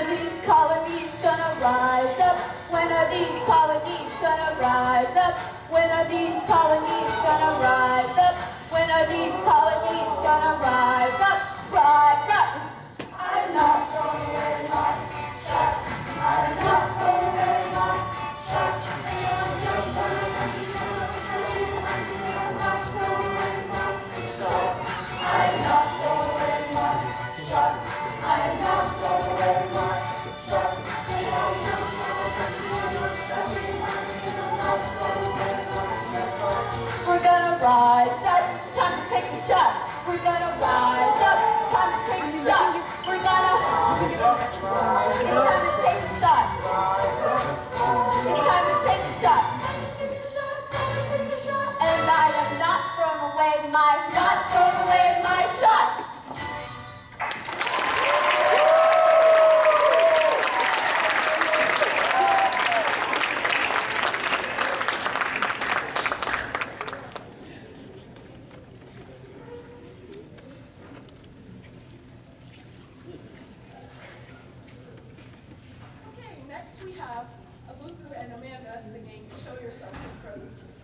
are these colonies gonna rise up? When are these colonies gonna rise up? When are these colonies gonna rise up? When are these colonies gonna rise up? next we have Abuku and Amanda singing Show Yourself in Frozen 2.